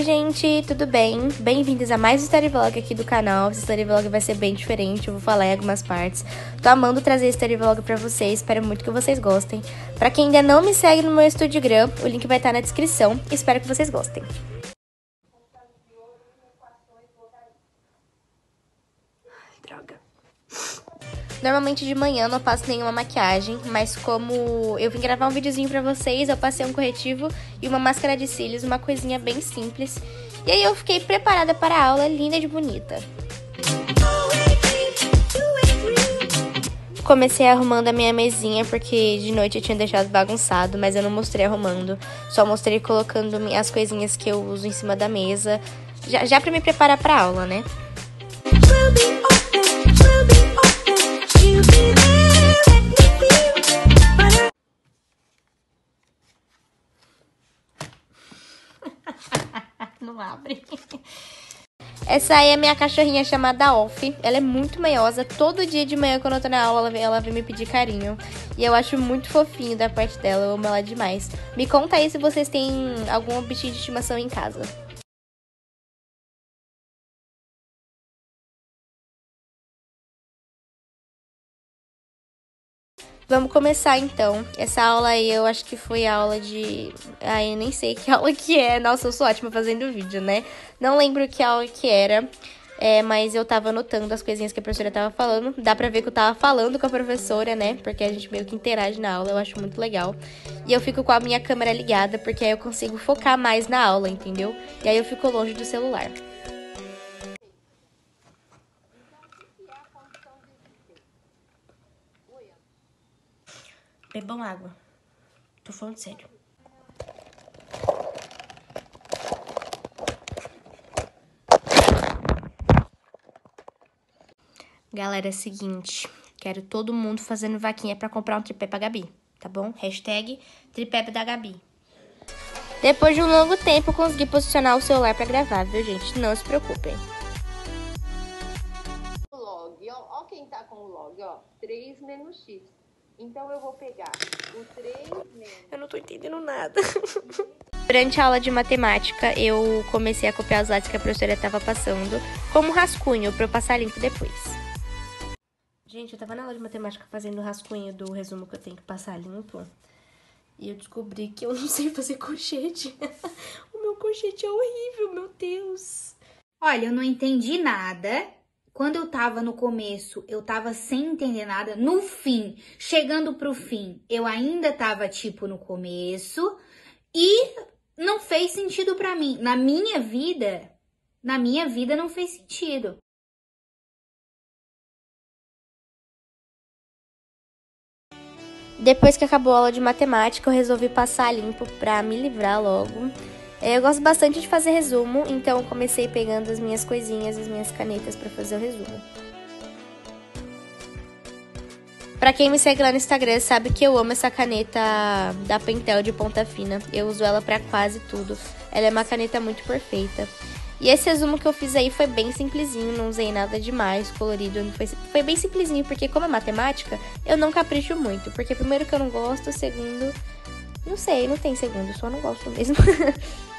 gente, tudo bem? Bem-vindos a mais um Story Vlog aqui do canal. Esse Story Vlog vai ser bem diferente, eu vou falar em algumas partes. Tô amando trazer esse Story Vlog pra vocês, espero muito que vocês gostem. Pra quem ainda não me segue no meu Instagram, o link vai estar na descrição. Espero que vocês gostem. Droga. Normalmente de manhã não passo nenhuma maquiagem, mas como eu vim gravar um videozinho pra vocês, eu passei um corretivo e uma máscara de cílios, uma coisinha bem simples. E aí eu fiquei preparada para a aula, linda de bonita. Comecei arrumando a minha mesinha, porque de noite eu tinha deixado bagunçado, mas eu não mostrei arrumando. Só mostrei colocando as coisinhas que eu uso em cima da mesa, já, já pra me preparar pra aula, né? Não abre. Essa aí é minha cachorrinha chamada Off. Ela é muito meiosa. Todo dia de manhã, quando eu tô na aula, ela vem, ela vem me pedir carinho. E eu acho muito fofinho da parte dela. Eu amo ela demais. Me conta aí se vocês têm algum bichinho de estimação em casa. Vamos começar então. Essa aula aí eu acho que foi aula de. Eu nem sei que aula que é. Nossa, eu sou ótima fazendo vídeo, né? Não lembro que aula que era. É, mas eu tava anotando as coisinhas que a professora tava falando. Dá pra ver que eu tava falando com a professora, né? Porque a gente meio que interage na aula, eu acho muito legal. E eu fico com a minha câmera ligada, porque aí eu consigo focar mais na aula, entendeu? E aí eu fico longe do celular. Bebam água. Tô falando sério. Galera, é o seguinte. Quero todo mundo fazendo vaquinha pra comprar um tripé pra Gabi, tá bom? Hashtag tripé da Gabi. Depois de um longo tempo, eu consegui posicionar o celular pra gravar, viu, gente? Não se preocupem. log, ó, ó quem tá com o log, ó, 3 menos x. Então eu vou pegar o 3 menos... Eu não tô entendendo nada. Durante a aula de matemática, eu comecei a copiar os lados que a professora estava passando como rascunho para eu passar limpo depois. Gente, eu tava na aula de matemática fazendo o rascunho do resumo que eu tenho que passar limpo. E eu descobri que eu não sei fazer colchete. o meu colchete é horrível, meu Deus. Olha, eu não entendi nada. Quando eu tava no começo, eu tava sem entender nada. No fim, chegando pro fim, eu ainda tava tipo no começo e não fez sentido para mim. Na minha vida, na minha vida não fez sentido. Depois que acabou a aula de matemática, eu resolvi passar limpo pra me livrar logo. É, eu gosto bastante de fazer resumo, então comecei pegando as minhas coisinhas, as minhas canetas para fazer o resumo. Pra quem me segue lá no Instagram sabe que eu amo essa caneta da Pentel de ponta fina. Eu uso ela para quase tudo. Ela é uma caneta muito perfeita. E esse resumo que eu fiz aí foi bem simplesinho, não usei nada demais, colorido. Foi, foi bem simplesinho, porque como é matemática, eu não capricho muito. Porque primeiro que eu não gosto, segundo... Não sei, não tem segundo, só não gosto mesmo.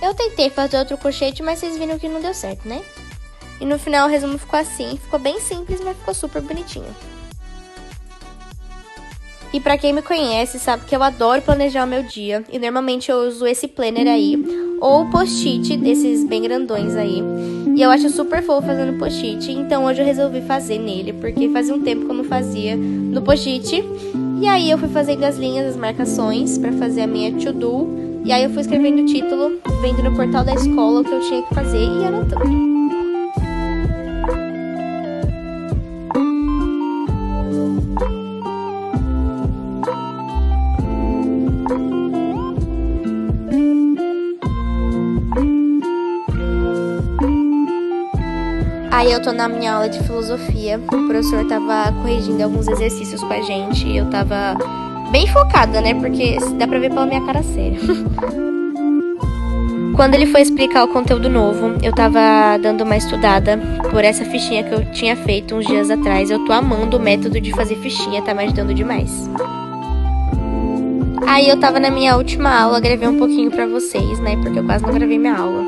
Eu tentei fazer outro colchete, mas vocês viram que não deu certo, né? E no final o resumo ficou assim, ficou bem simples, mas ficou super bonitinho. E para quem me conhece, sabe que eu adoro planejar o meu dia, e normalmente eu uso esse planner aí, ou post-it desses bem grandões aí. E eu acho super fofo fazendo post-it, então hoje eu resolvi fazer nele, porque fazia um tempo que eu não fazia no post-it. E aí eu fui fazendo as linhas, as marcações para fazer a minha to-do e aí eu fui escrevendo o título, vendo no portal da escola o que eu tinha que fazer e anotando. Aí eu tô na minha aula de filosofia, o professor tava corrigindo alguns exercícios com a gente, eu tava bem focada, né? Porque dá pra ver pela minha cara séria. quando ele foi explicar o conteúdo novo, eu tava dando uma estudada por essa fichinha que eu tinha feito uns dias atrás. Eu tô amando o método de fazer fichinha, tá me ajudando demais. Aí eu tava na minha última aula, gravei um pouquinho pra vocês, né? Porque eu quase não gravei minha aula.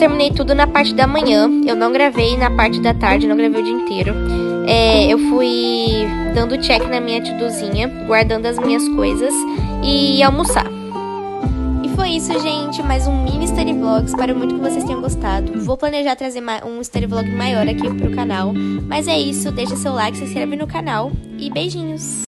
Terminei tudo na parte da manhã, eu não gravei na parte da tarde, não gravei o dia inteiro. É, eu fui dando check na minha tudozinha, guardando as minhas coisas e almoçar. E foi isso, gente. Mais um mini story vlog. Espero muito que vocês tenham gostado. Vou planejar trazer um story vlog maior aqui pro canal. Mas é isso. Deixa seu like, se inscreve no canal e beijinhos.